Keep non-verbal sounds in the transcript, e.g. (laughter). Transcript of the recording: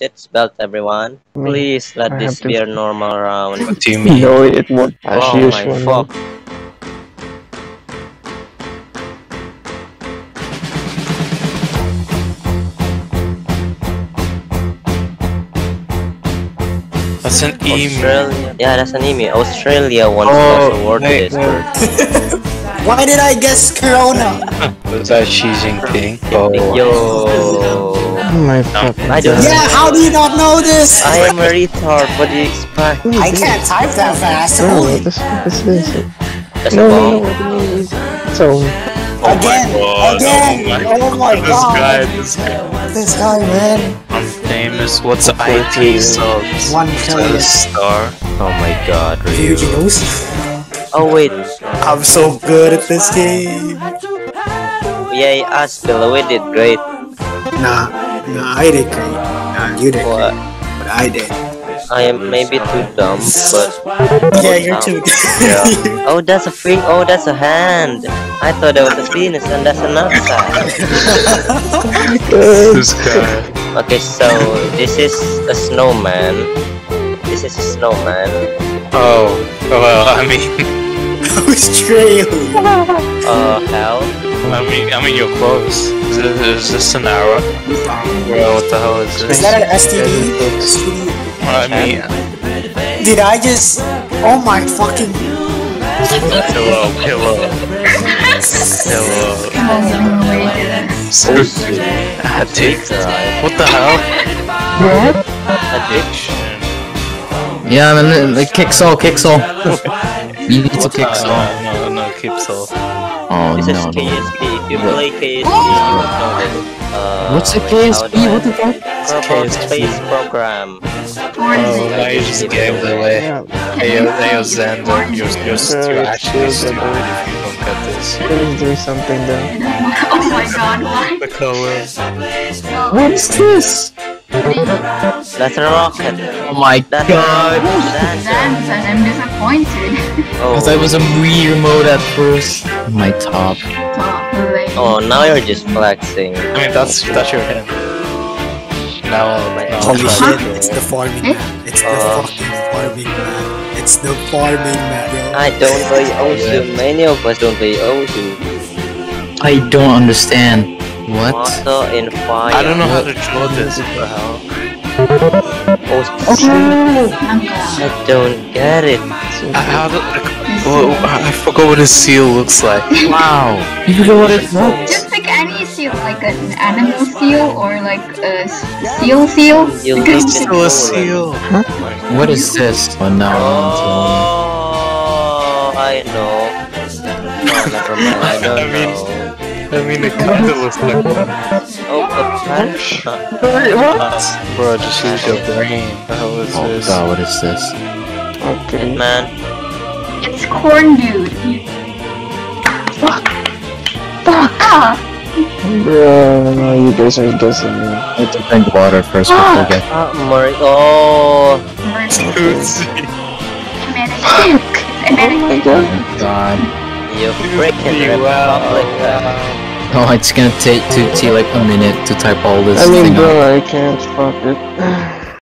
seatbelt, everyone. Please let I this be a normal round. What do you mean? No, it won't. Oh as oh usual. my fuck. That's an emu. Australia. Yeah, that's an emu. Australia once Oh, was awarded wait, this wait. (laughs) Why did I guess Corona? Was that Xi Jinping? Oh, Yo. Oh my fucking I don't- Yeah, how do you not know this? I am a retard. What do you expect? I can't type that fast. Bro, Holy. what the fuck is this? That's No, a no, no, bomb. what do you mean? So, oh Again, again. Oh, oh my this god. guy, this guy. This guy, man. I'm famous. What's IT subs? One To trillion. the star. Oh my god, Ryu. Fuji knows. Oh wait. I'm so good at this game. Yay, us, Bill. We did great. Nah, nah, I did great. Nah, you did great. But I did. I am maybe too dumb, but Yeah, you're Um, too. (laughs) yeah. oh, that's a thing. Oh, that's a hand. I thought that was a penis, and that's a nutsack. (laughs) This (laughs) guy. Okay, so this is a snowman. This is a snowman. Oh, well, I mean, Australia. Uh, hell. I mean, I mean, you're close. Is this, is this an arrow? Bro, what the hell is this? Is that an STD? STD? I mean, Did I just? Oh my fucking! pillow, pillow, pillow. Addict. Uh, what the hell? What? Addiction. Yeah, man, like kick soul, kick soul. (laughs) You need to What the kick soul. No, no, no, keep soul. Oh This is no, no. KSP. If you play KSP, you would know this. Uh, What's the wait, how KSP? I- What the fuck? Kerbal Space Program. Oh, now you just gave it away. yeah, Hey, yo, hey, yo, Xander, you're, you're, Sure, you're actually it's good, stupid but- if you don't get this. let's do something then. Oh my god, why? The color. What is this? That's a rocket. Oh my That's god. That's Dance and I'm disappointed. oh. Cause I was a Wii remote at first. My top. Top lane. oh, now you're just flexing. I mean, that's that's your hand. Now, now Holy I'm shit! trying It's the farming man. It's the Uh. fucking farming man. It's the farming man, yo. I don't play Osu. Many of us don't play Osu. I don't understand. What? Also in fire. I don't know how to draw this. What the hell? Osu. I don't get it. Uh, How do, like, well, I forgot what a seal looks like. Wow. You forgot what it was? Just pick any seal, like an animal seal or like a seal seal. You Because leave it Still a forward. seal. What is this? Oh no. Oh, I know. Oh, never mind. I don't (laughs) I mean- know. I mean, it kinda looks like one. Oh, a punch. Bro, just use your brain. The hell is Oh this? god, what is this? Okay. Man. it's corn dude. Ah, Bro, no, you guys are guessing me. I need to drink water first before we get. Ah, Mori. Oh. Oopsie. Humanity. (laughs) Oh my god. God. You freaking Wow. (laughs) Oh, it's gonna take to, like a minute to type all this I mean, thing out. bro, I can't fuck it. (laughs)